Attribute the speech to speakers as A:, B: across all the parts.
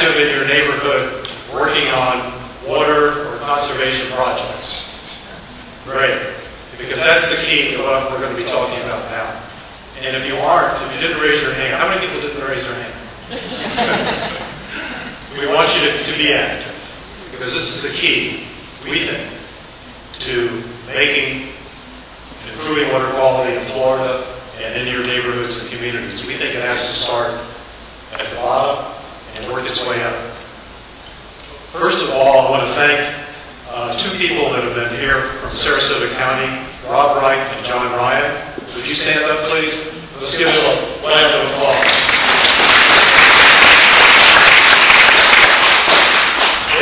A: active in your neighborhood working on water or conservation projects? Great, because that's the key to what we're going to be talking about now. And if you aren't, if you didn't raise your hand, how many people didn't raise their hand? we want you to, to be active, because this is the key, we think, to making, improving water quality in Florida and in your neighborhoods and communities. We think it has to start at the bottom and work its way up. First of all, I want to thank uh, two people that have been here from Sarasota County, Rob Wright and John Ryan. Would you stand up, please? Let's give them a round of applause.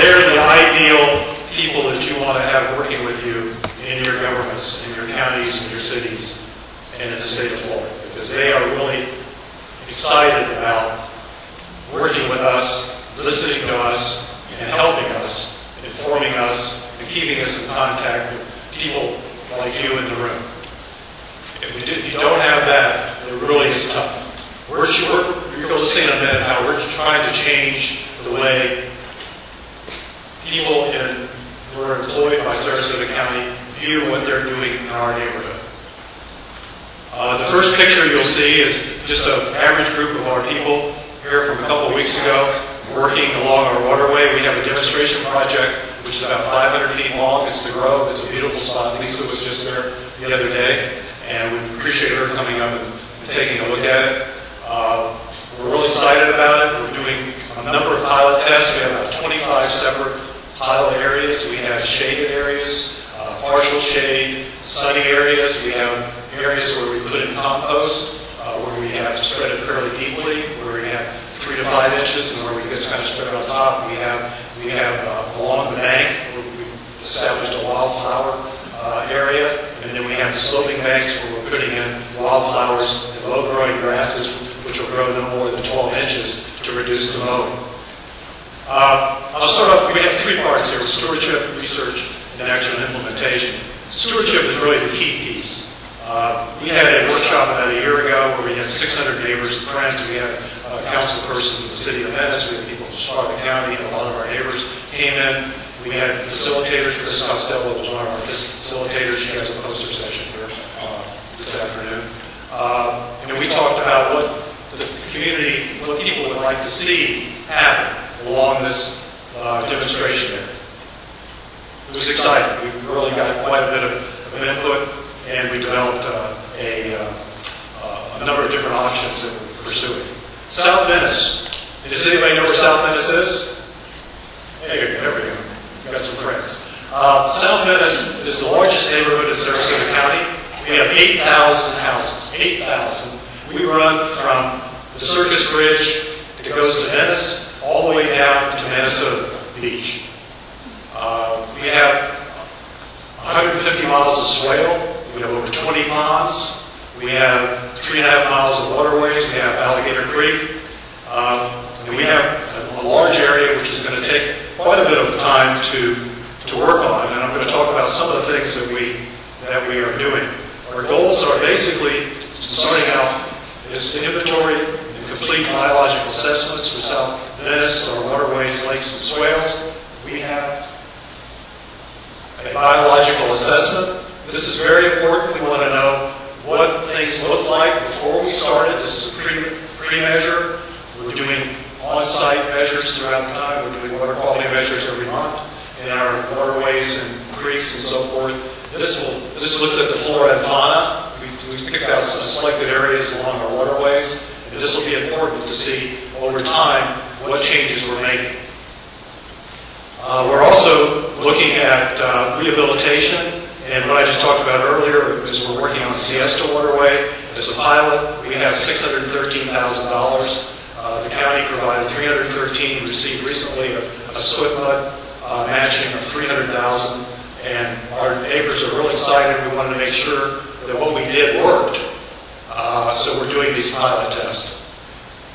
A: They're the ideal people that you want to have working with you in your governments, in your counties, in your cities, and in the state of Florida, because they are really excited about with us, listening to us, and helping us, informing us, and keeping us in contact with people like you in the room. If, did, if you don't have that, it really is tough. We're, we're, you're going to see in a minute how we're trying to change the way people in, who are employed by Sarasota County view what they're doing in our neighborhood. Uh, the first picture you'll see is just an average group of our people here from a couple of weeks ago working along our waterway. We have a demonstration project which is about 500 feet long. It's the Grove. It's a beautiful spot. Lisa was just there the other day, and we appreciate her coming up and, taking a look at it. Uh, we're really excited about it. We're doing a number of pilot tests. We have about 25 separate pilot areas. We have shaded areas, uh, partial shade, sunny areas. We have areas where we put in compost, uh, where we have spread it fairly deeply, where three to five inches, and where we get kind of spread on top. We have we have uh, along the bank where we established a wildflower uh, area, and then we have the sloping banks where we're putting in wildflowers and low-growing grasses, which will grow no more than 12 inches to reduce the mowing. Uh, I'll start off, we have three parts here, stewardship, research, and actual implementation. Stewardship is really the key piece. Uh, we had a workshop about a year ago where we had 600 neighbors and friends. We had a council person with the city of Venice. We had people from Sarasota County, and a lot of our neighbors came in. We had facilitators. Chris Costello was one of our facilitators. She has a poster session here uh, this afternoon. Uh, and we talked about what the community, what people would like to see happen along this uh, demonstration area. It was exciting. We really got quite a bit of, of input, and we developed uh, a, uh, a number of different options that we're pursuing. South Venice. Does anybody know where South Venice is? Hey, there we go. We've got some friends. Uh, South Venice is the largest neighborhood in Sarasota County. We have 8,000 houses. 8,000. We run from the Circus Bridge that goes to Venice all the way down to Manasota Beach. Uh, we have 150 miles of swale. We have over 20 ponds. We have three and a half miles of waterways. We have Alligator Creek. Um, and we have a, a large area which is going to take quite a bit of time to, to work on. And I'm going to talk about some of the things that we, that we are doing. Our goals are basically, starting out, is to inventory and complete biological assessments for South Venice, our waterways, lakes, and swales. We have a biological assessment. This is very important. We want to know what things look like before we started. This is a pre, pre-measure. We're doing on-site measures throughout the time. We're doing water quality measures every month in our waterways and creeks and so forth. This will this looks at the flora and fauna. We've, we've picked out some selected areas along our waterways, and this will be important to see over time what changes we're making. Uh, we're also looking at uh, rehabilitation, and what I just talked about earlier is we're working on the Siesta Waterway. As a pilot, we have $613,000. Uh, the county provided 313, received recently a, a mud uh, matching of 300,000, and our neighbors are really excited. We wanted to make sure that what we did worked, uh, so we're doing these pilot tests.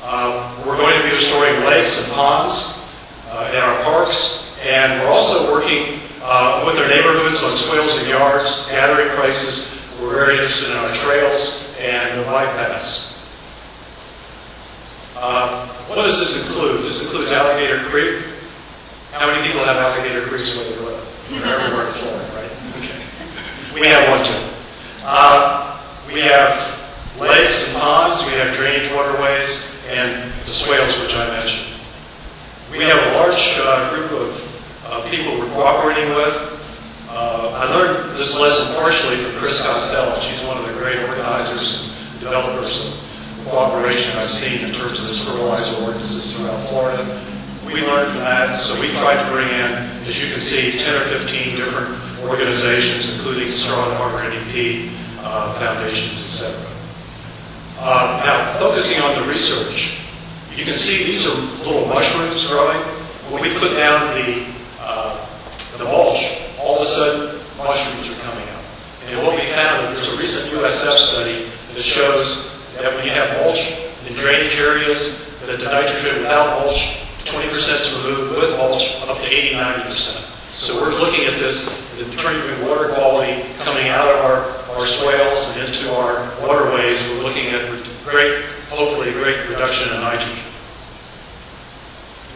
A: Uh, we're going to be restoring lakes and ponds uh, in our parks. And we're also working uh, with our neighborhoods on swales and yards, gathering places. We're very interested in our trails and bike paths. Uh, What does this include? This includes Alligator Creek. How many people have Alligator Creeks where they live? They're everywhere in Florida, right? Okay. We have one too. Uh, We have lakes and ponds, we have drainage waterways, and the swales, which I mentioned. We have a large uh, group of uh, people we're cooperating with. Uh, I learned this lesson partially from Chris Costello. She's one of the great organizers and developers of cooperation I've seen in terms of this fertilizer ordinances throughout Florida. We learned from that, so we tried to bring in, as you can see, 10 or 15 different organizations, including Charlotte Harbor NEP, uh, foundations, etc. Uh, now, focusing on the research, you can see these are little mushrooms growing. When we put down the, the mulch, all of a sudden mushrooms are coming out. And what we found, there's a recent USF study that shows that when you have mulch in drainage areas, that the nitrogen without mulch, 20% is removed, with mulch, up to 80, 90%. So we're looking at this, the determining water quality coming out of our, our swales and into our waterways. We're looking at great, hopefully, great reduction in nitrogen.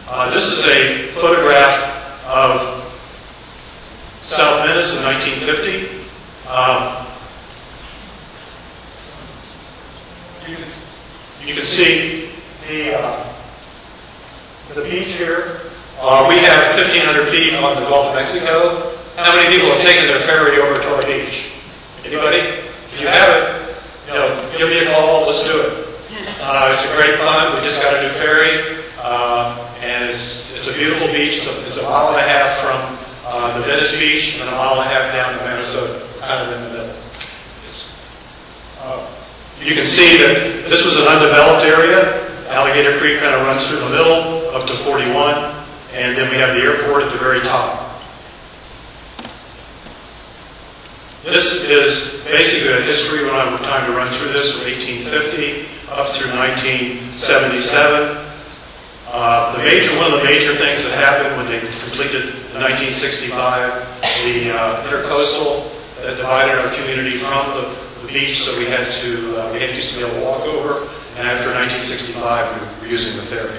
A: Uh, this is a photograph of South Venice in 1950. Um, you, can, you can see the, uh, the beach here. Uh, we have 1,500 feet on the Gulf of Mexico. How many people have taken their ferry over to our beach? Anybody? If you haven't, you know, give me a call. Let's do it. Uh, it's a great fun. We just got a new ferry, uh, and it's it's a beautiful beach. It's a, it's a mile and a half from uh, the Venice beach and a mile and a half down to Manasota, kind of in the middle. Uh, you can see that this was an undeveloped area. Alligator Creek kind of runs through the middle up to 41, and then we have the airport at the very top. This is basically a history when I have time to run through this from 1850 up through 1977. Uh, the major, one of the major things that happened when they completed in 1965 the uh, intercoastal that divided our community from the, the beach, so we had to uh, we had used to be able to walk over, and after 1965 we were using the ferry.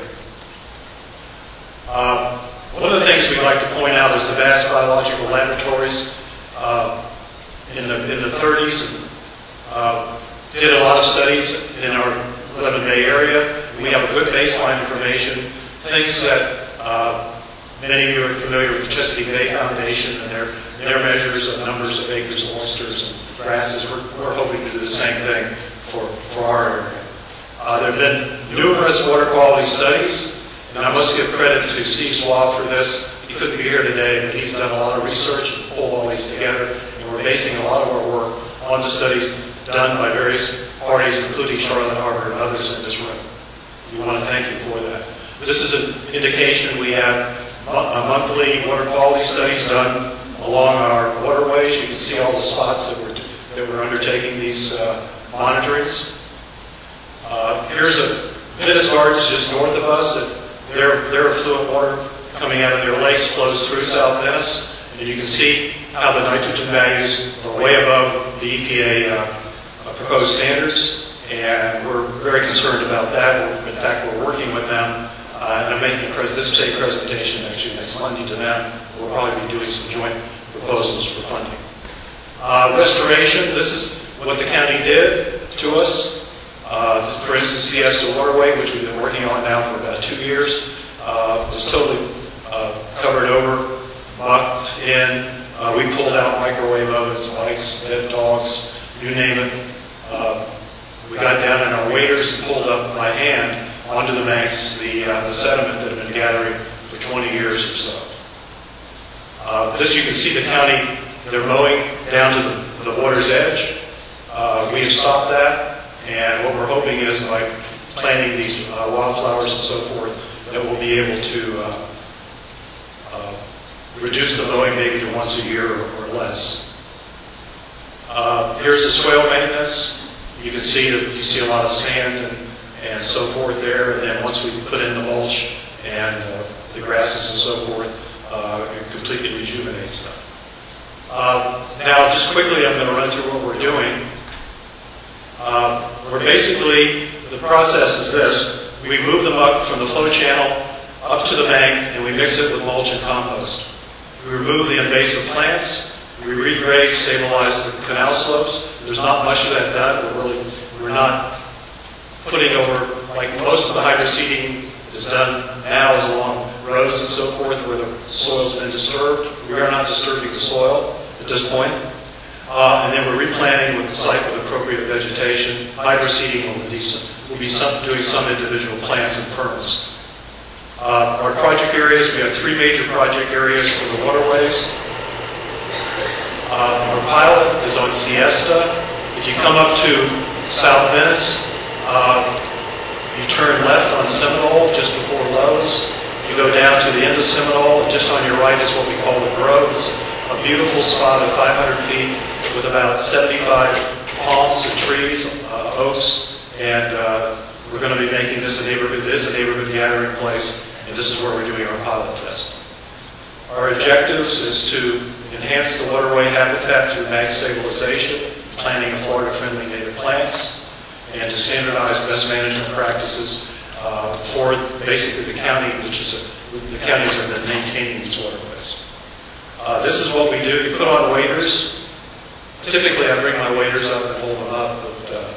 A: Uh, one of the things we'd like to point out is the vast biological laboratories. Uh, in the in the 30s. Uh, did a lot of studies in our Lemon Bay area. We have a good baseline information. Things that uh, many of you are familiar with the Chesapeake Bay Foundation and their their measures of numbers of acres of oysters and grasses. We're, we're hoping to do the same thing for, for our area. Uh, there have been numerous water quality studies, and I must give credit to Steve Swab for this. He couldn't be here today, but he's done a lot of research and pulled all these together and we're basing a lot of our work on the studies done by various parties, including Charlotte Harbor and others in this room. We want to thank you for that. This is an indication we have a monthly water quality studies done along our waterways. You can see all the spots that we're, that we're undertaking these uh, monitorings. Uh, here's a Venice just north of us. Their, their effluent water coming out of their lakes flows through South Venice. And you can see how the nitrogen values are way above the EPA uh, proposed standards, and we're very concerned about that. In fact, we're working with them, uh, and I'm making this same presentation actually next Monday to them. We'll probably be doing some joint proposals for funding. Uh, restoration, this is what the county did to us. Uh, for instance, Siesta Waterway, which we've been working on now for about two years, uh, was totally uh, covered over, mucked in, uh, we pulled out microwave ovens, lights, dead dogs, you name it. Uh, we got down in our waders and pulled up by hand onto the banks the, uh, the sediment that had been gathering for 20 years or so. Uh, you can see the county, they're mowing down to the, the water's edge. Uh, we have stopped that, and what we're hoping is by planting these uh, wildflowers and so forth, that we'll be able to uh, reduce the mowing maybe to once a year or, or less. Uh, here's the swale maintenance. You can see that you see a lot of sand and, and so forth there. And then once we put in the mulch and uh, the grasses and so forth, uh, it completely rejuvenates them. Uh, now, just quickly, I'm going to run through what we're doing. Uh, we're basically, the process is this. we move the muck from the flow channel up to the bank and we mix it with mulch and compost. We remove the invasive plants, we regrade, stabilize the canal slopes. There's not much of that done. We're really, we're not putting over, like most of the hydroseeding is done now is along roads and so forth where the soil's been disturbed. We are not disturbing the soil at this point. Uh, and then we're replanting with the site with appropriate vegetation. Hydroseeding will be, some, will be some, doing some individual plants and ferns. Uh, our project areas, we have three major project areas for the waterways. Uh, our pilot is on Siesta. If you come up to South Venice, uh, you turn left on Seminole just before Lowe's. You go down to the end of Seminole, and just on your right is what we call the Groves, a beautiful spot of 500 feet with about 75 palms and trees, uh, oaks, and uh, we're going to be making this a neighborhood, this a neighborhood gathering place, and this is where we're doing our pilot test. Our objectives is to enhance the waterway habitat through bank stabilization, planting of Florida-friendly native plants, and to standardize best management practices uh, for basically the county, which is a, the counties are then maintaining these waterways. Uh, this is what we do. You put on waders. Typically, I bring my waders up and hold them up, but uh,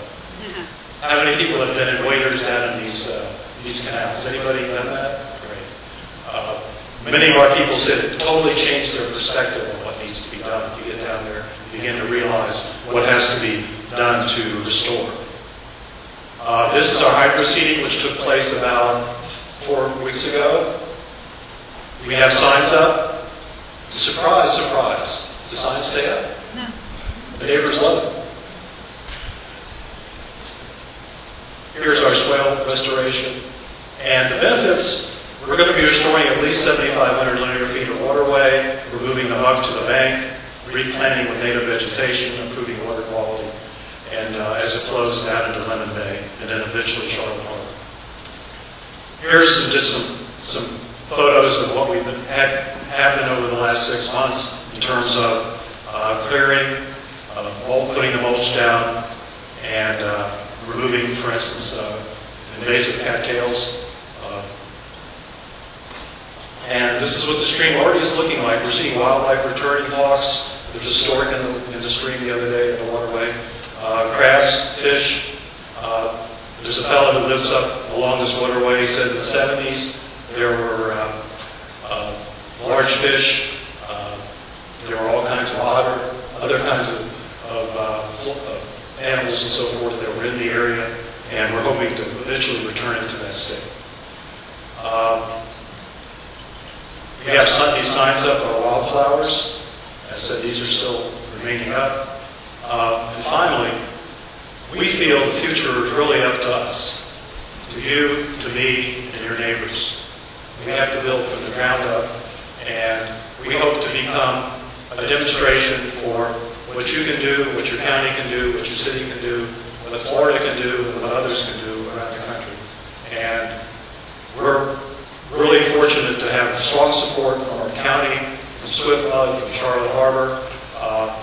A: how many people have been in waders down in these uh, these canals? Anybody done that? Great. Uh, many of our people said it totally changed their perspective on what needs to be done. You get down there, you begin to realize what has to be done to restore. Uh, this is our hydroseeding, which took place about four weeks ago. We have signs up. Surprise, surprise. Does the signs stay up?
B: No.
A: The neighbors love it. Here's our swale restoration. And the benefits, we're going to be restoring at least 7,500 linear feet of waterway, removing the muck to the bank, replanting with native vegetation, improving water quality, and uh, as it flows down into Lemon Bay, and then eventually Charlotte Harbor. Here's some, just some, some photos of what we've been, had, have over the last six months in terms of uh, clearing, uh, putting the mulch down, and uh, removing, for instance, uh, invasive cattails. Uh, and this is what the stream already is looking like. We're seeing wildlife returning hawks. There's a stork in the, in the stream the other day in the waterway. Uh, crabs, fish. Uh, there's a fellow who lives up along this waterway. He said in the 70s there were uh, uh, large fish. Uh, there were all kinds of otter, other kinds of, of, uh, animals and so forth that were in the area, and we're hoping to eventually return it to that state. Um, we have these signs up on wildflowers. I said these are still remaining up. Uh, and finally, we feel the future is really up to us, to you, to me, and your neighbors. We have to build from the ground up, and we hope to become a demonstration for what you can do, what your county can do, what your city can do, what Florida can do, and what others can do around the country. And we're really fortunate to have strong support from our county, Swift from Charlotte Harbor, uh,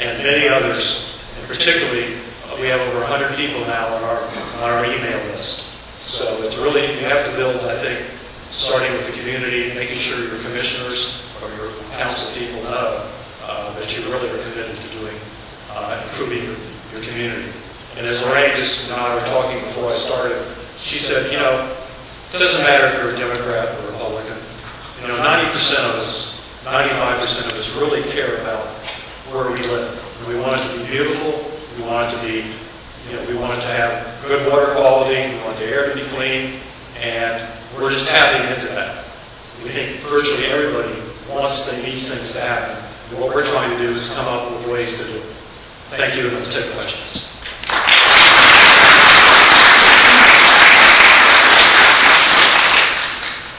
A: and many others. And particularly, uh, we have over 100 people now on our, on our email list. So it's really, you have to build, I think, starting with the community, making sure your commissioners or your council people know uh, that you really are committed to doing, uh, improving your, your community. And as Lorraine just and I were talking before I started, she said, you know, it doesn't matter if you're a Democrat or Republican. You know, 90% of us, 95% of us really care about where we live. And we want it to be beautiful. We want it to be, you know, we want it to have good water quality. We want the air to be clean. And we're just tapping into that. We think virtually everybody wants these things to happen. And what we're trying to do is come up with ways to do it. Thank you, and I'll take questions.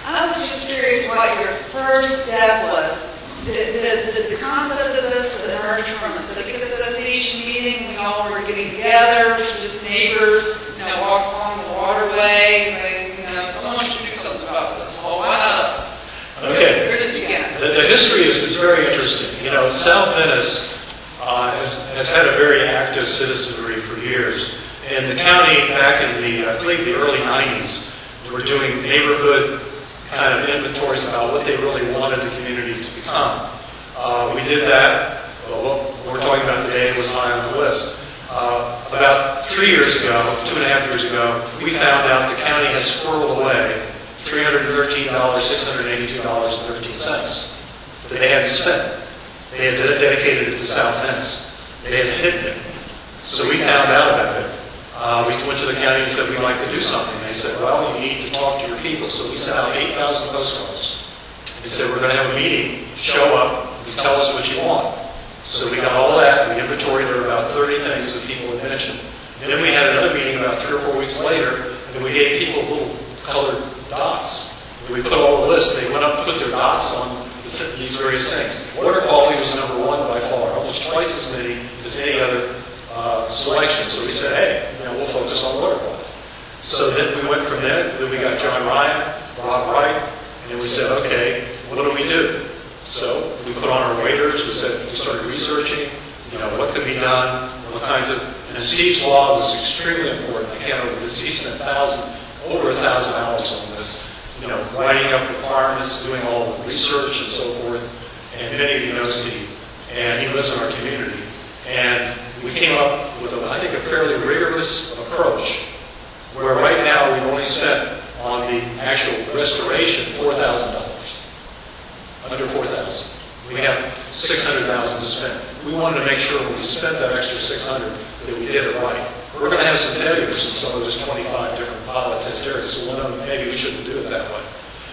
B: I was just curious what your first step was. Did, did the concept of this emerged from a civic association meeting when y'all were getting together, just neighbors, you know, walk along the waterway, saying, you know, someone should do something about this. Well, why not us?
A: Okay.
B: Where did it begin?
A: The, the history is, is very interesting. You know, South Venice uh, has, has had a very active citizenry for years. And the county, back in the, I believe, the early 90s, were doing neighborhood kind of inventories about what they really wanted the community to become. Uh, we did that. Well, what we're talking about today was high on the list. Uh, about three years ago, two and a half years ago, we found out the county had squirreled away $313, $682.13 that they hadn't spent. They had dedicated it to South Venice. They had hidden it. So we found out about it. Uh, we went to the county and said, we'd like to do something. They said, well, you need to talk to your people. So we sent out 8,000 postcards. They said, we're going to have a meeting. Show up and tell us what you want. So we got all that. We inventoried there were about 30 things that people had mentioned. Then we had another meeting about three or four weeks later, and we gave people little colored dots. We put all the lists. They went up and put their dots on the- these various things. Water quality was number one by far, almost twice as many as any other uh, selection. So we said, hey, you know, we'll focus on water quality. So then we went from there, then we got John Ryan, Rob Wright, and then we said, okay, what do we do? So we put on our waders, we said, we started researching, you know, what could be done, what kinds of, and Steve Swab was extremely important, I can't over this, he spent thousand, over a thousand hours on this, you know, writing up requirements, doing all the research and so forth, and many of you know Steve, and he lives in our community, and we came up with, a, I think, a fairly rigorous approach, where right now we've only spent on the actual restoration four thousand dollars, under four thousand. We have six hundred thousand to spend. We wanted to make sure when we spent that extra six hundred that we did it right. We're going to have some failures in some of those twenty-five different pilot areas, so we'll know maybe we shouldn't do it that way.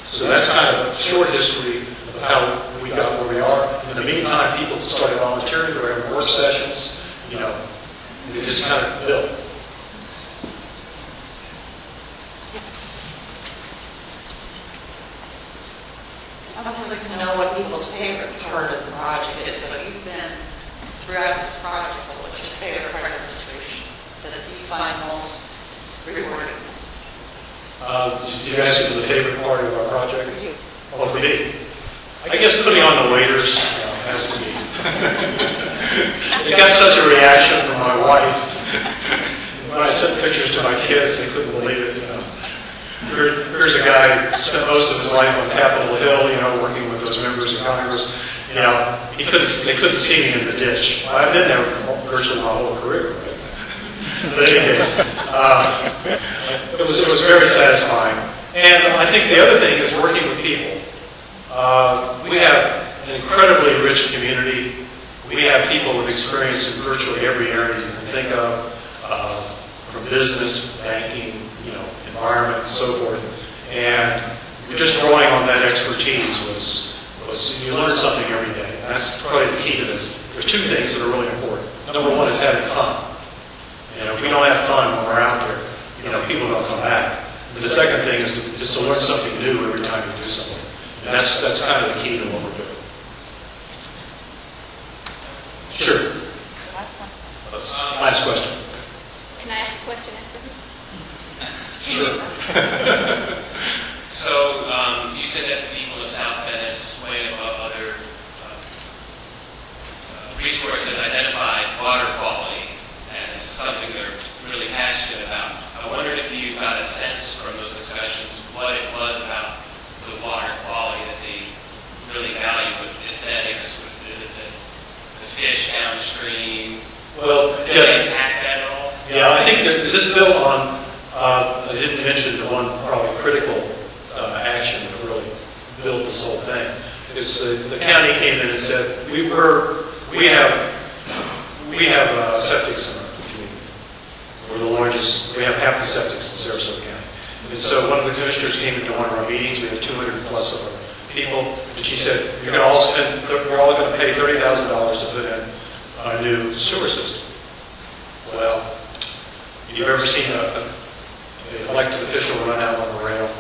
A: So that's kind of a short history of how we got where we are. In the meantime, people started volunteering, we were having work sessions, you know, it just kind of built.
C: I'd like to know what people's favorite part of the project is. So you've been throughout this project, so what's your favorite part of the region that you find most rewarding?
A: Uh, Did you ask me the favorite part of our project?
C: For you?
A: Oh, for me? I guess putting on the waders you know, has to be. It got such a reaction from my wife. When I sent pictures to my kids, they couldn't believe it, you know. Here- Here's a guy who spent most of his life on Capitol Hill, you know, working with those members of Congress. You know, he couldn't, they couldn't see me in the ditch. I've been there virtually my whole career, right? But in any case, uh, it was, it was very satisfying. And I think the other thing is working with people. Uh, we have an incredibly rich community. We have people with experience in virtually every area you can think of, uh, from business, banking, environment, and so forth. And just drawing on that expertise was, was you learn something every day. And that's probably the key to this. There's two things that are really important. Number one is having fun. You know, if we don't have fun when we're out there, you know, people don't come back. And the second thing is to, just to learn something new every time you do something. And that's, that's kind of the key to what we're doing. Sure. Last question.
D: Can I ask a question after?
A: Sure.
E: So, um, you said that the people of South Venice, way above other uh, uh, resources, identified water quality as something they're really passionate about. I wondered if you got a sense from those discussions what it was about the water quality that they really value, with aesthetics, with- is it the, the fish downstream?
A: Well,
E: Did
A: yeah,
E: impact that at all?
A: yeah, I think that this built on, uh, I didn't mention the one probably critical uh, action that really built this whole thing. Is the, the county came in and said, we were, we have, we have in our community. We're the largest, we have half the septics in Sarasota County. And so one of the commissioners came into one of our meetings, we had 200 plus of our people, and she said, you're going to all spend, we're all going to pay $30,000 to put in a new sewer system. Well, you've ever seen a, a- an elected official run out on the rail?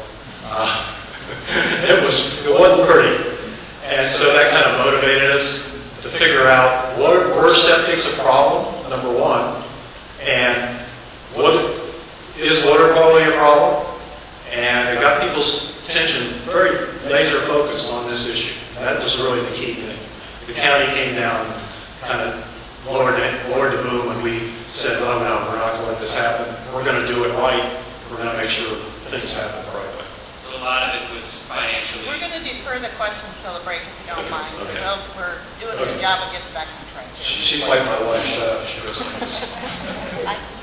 A: Uh, It was, it wasn't pretty. And so that kind of motivated us to figure out, what, were septics a problem, number one? And what, is water quality a problem? And it got people's attention very laser focused on this issue. That was really the key thing. The county came down, kind of lowered lowered the boom, and we said, oh no, we're not going to let this happen. We're going to do it right. We're going to make sure things happen the right. Way.
E: So a lot of it was financially.
F: We're going to defer the questions till the break, if you don't
A: Okay,
F: mind.
A: okay.
F: Well, We're doing a good job of getting back on track.
A: She's like my wife, shut up, she goes.
F: I-